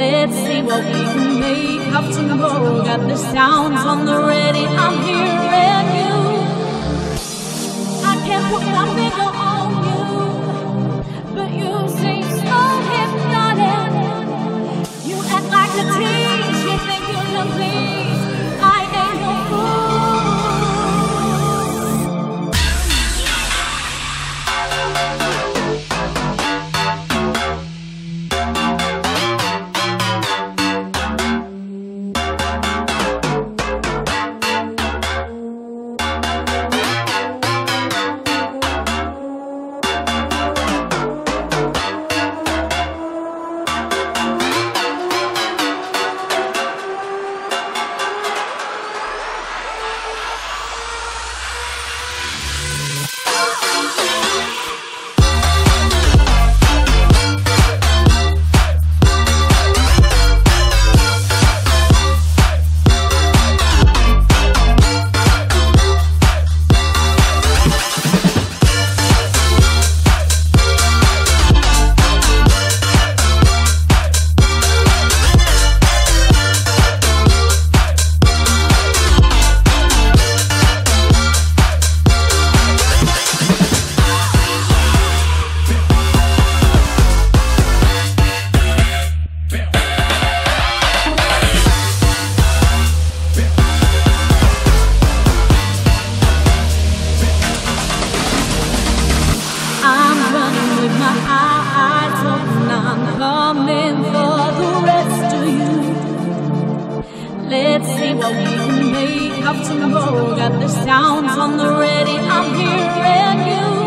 Let's see what we can make of tomorrow. Got the sounds on the ready. I'm hearing you. I can't put my finger on you, but you we can make of tomorrow. Got the sounds on the ready. I'm hearing you.